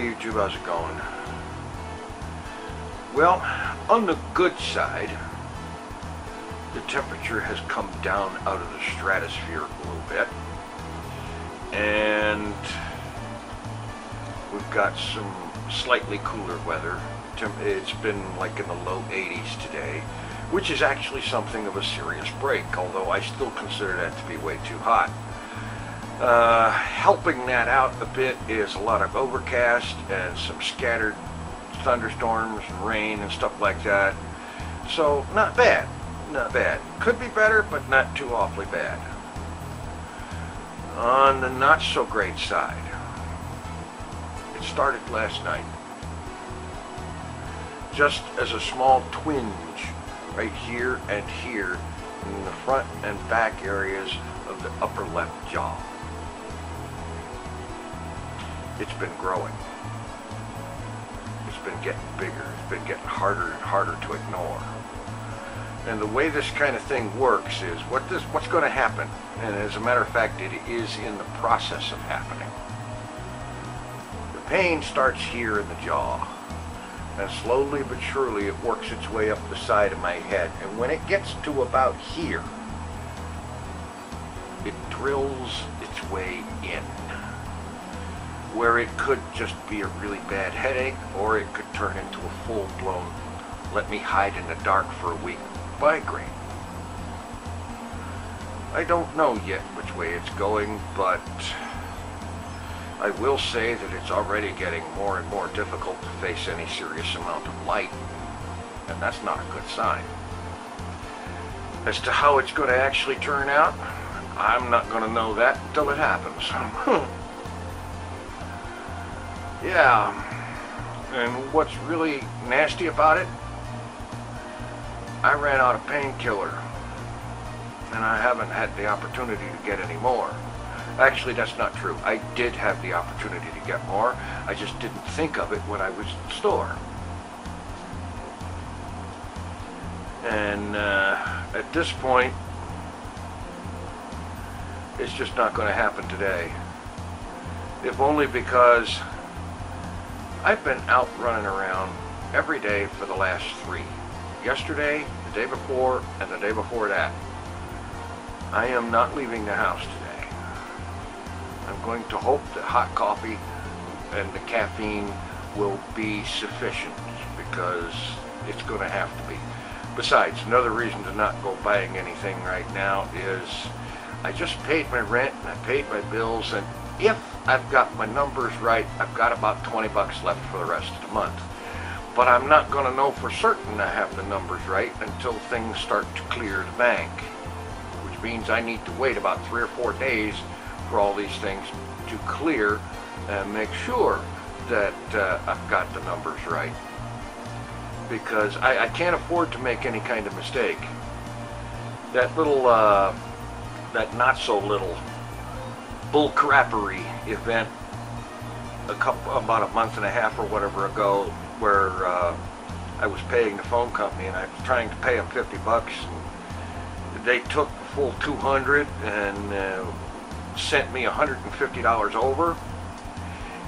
YouTube, how's it going? Well, on the good side, the temperature has come down out of the stratosphere a little bit. And we've got some slightly cooler weather. It's been like in the low 80s today, which is actually something of a serious break, although I still consider that to be way too hot. Uh, helping that out a bit is a lot of overcast and some scattered thunderstorms and rain and stuff like that. So not bad, not bad. Could be better, but not too awfully bad. On the not so great side, it started last night. Just as a small twinge right here and here in the front and back areas of the upper left jaw it's been growing. It's been getting bigger. It's been getting harder and harder to ignore. And the way this kind of thing works is what this what's going to happen, and as a matter of fact, it is in the process of happening. The pain starts here in the jaw, and slowly but surely it works its way up the side of my head. And when it gets to about here, it drills its way in where it could just be a really bad headache or it could turn into a full-blown let me hide in the dark for a week migraine. I don't know yet which way it's going, but I will say that it's already getting more and more difficult to face any serious amount of light, and that's not a good sign. As to how it's going to actually turn out, I'm not going to know that until it happens. Yeah. And what's really nasty about it, I ran out of painkiller. And I haven't had the opportunity to get any more. Actually, that's not true. I did have the opportunity to get more. I just didn't think of it when I was in the store. And uh, at this point, it's just not going to happen today. If only because I've been out running around every day for the last three. Yesterday, the day before, and the day before that. I am not leaving the house today. I'm going to hope that hot coffee and the caffeine will be sufficient because it's going to have to be. Besides, another reason to not go buying anything right now is I just paid my rent and I paid my bills and if I've got my numbers right, I've got about 20 bucks left for the rest of the month. But I'm not going to know for certain I have the numbers right until things start to clear the bank, which means I need to wait about three or four days for all these things to clear and make sure that uh, I've got the numbers right. Because I, I, can't afford to make any kind of mistake. That little, uh, that not so little bull crappery event a couple about a month and a half or whatever ago where uh, I was paying the phone company and I was trying to pay them 50 bucks and they took the full 200 and uh, sent me $150 over.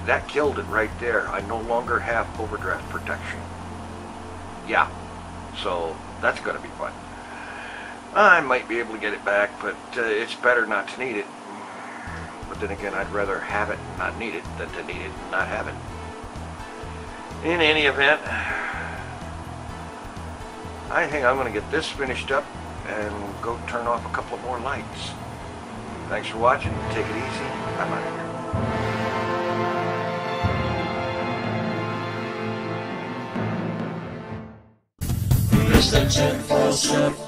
That killed it right there. I no longer have overdraft protection. Yeah. So that's gonna be fun. I might be able to get it back but uh, it's better not to need it but then again, I'd rather have it and not need it than to need it and not have it. In any event, I think I'm going to get this finished up and go turn off a couple of more lights. Thanks for watching. Take it easy. I'm out of here. Mr.